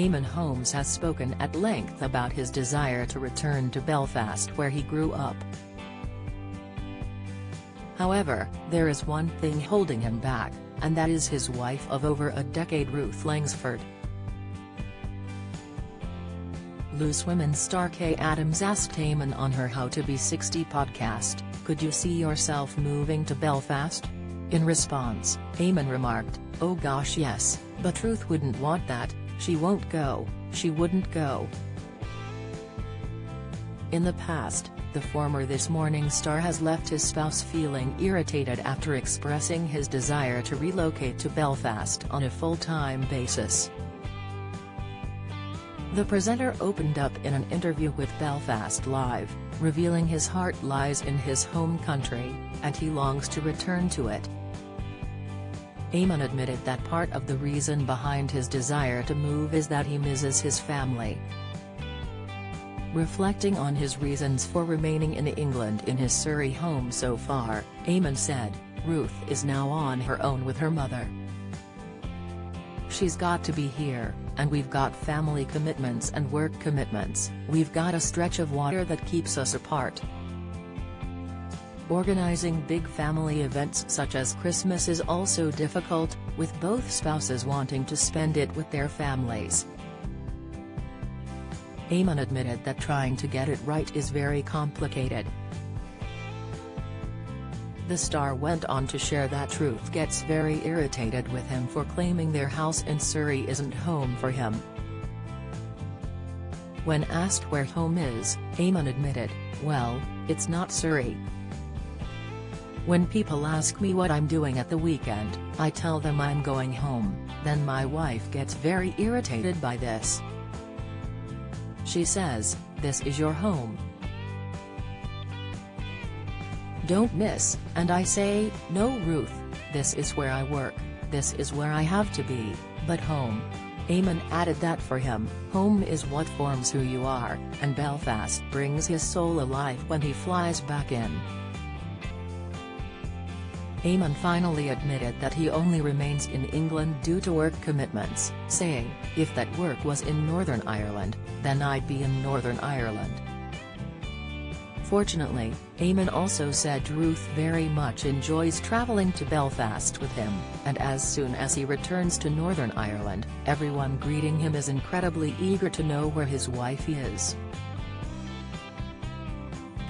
Eamonn Holmes has spoken at length about his desire to return to Belfast where he grew up. However, there is one thing holding him back, and that is his wife of over a decade Ruth Langsford. Loose Women star Kaye Adams asked Eamonn on her How to Be 60 podcast, could you see yourself moving to Belfast? In response, Eamonn remarked, oh gosh yes, but Ruth wouldn't want that, she won't go, she wouldn't go. In the past, the former This Morning star has left his spouse feeling irritated after expressing his desire to relocate to Belfast on a full-time basis. The presenter opened up in an interview with Belfast Live, revealing his heart lies in his home country, and he longs to return to it. Eamonn admitted that part of the reason behind his desire to move is that he misses his family. Reflecting on his reasons for remaining in England in his Surrey home so far, Eamonn said, Ruth is now on her own with her mother. She's got to be here, and we've got family commitments and work commitments, we've got a stretch of water that keeps us apart. Organizing big family events such as Christmas is also difficult, with both spouses wanting to spend it with their families. Eamonn admitted that trying to get it right is very complicated. The star went on to share that Ruth gets very irritated with him for claiming their house in Surrey isn't home for him. When asked where home is, Eamonn admitted, well, it's not Surrey. When people ask me what I'm doing at the weekend, I tell them I'm going home, then my wife gets very irritated by this. She says, this is your home. Don't miss, and I say, no Ruth, this is where I work, this is where I have to be, but home. Eamonn added that for him, home is what forms who you are, and Belfast brings his soul alive when he flies back in. Eamonn finally admitted that he only remains in England due to work commitments, saying, if that work was in Northern Ireland, then I'd be in Northern Ireland. Fortunately, Eamonn also said Ruth very much enjoys travelling to Belfast with him, and as soon as he returns to Northern Ireland, everyone greeting him is incredibly eager to know where his wife is.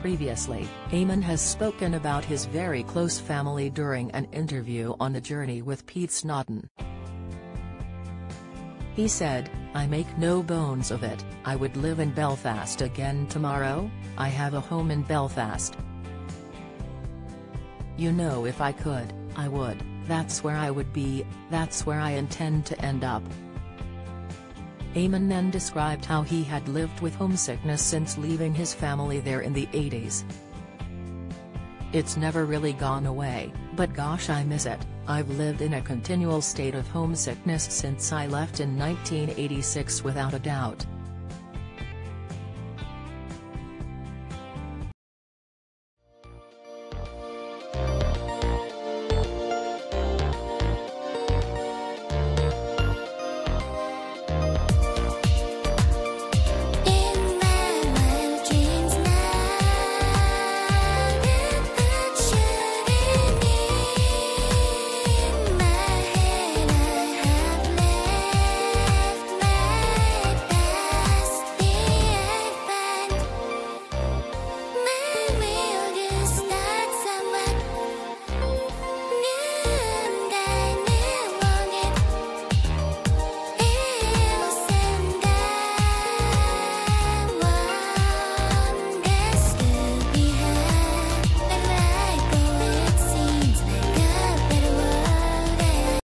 Previously, Eamonn has spoken about his very close family during an interview on The Journey with Pete Snodden. He said, I make no bones of it, I would live in Belfast again tomorrow, I have a home in Belfast. You know if I could, I would, that's where I would be, that's where I intend to end up. Eamonn then described how he had lived with homesickness since leaving his family there in the 80s. It's never really gone away, but gosh I miss it, I've lived in a continual state of homesickness since I left in 1986 without a doubt.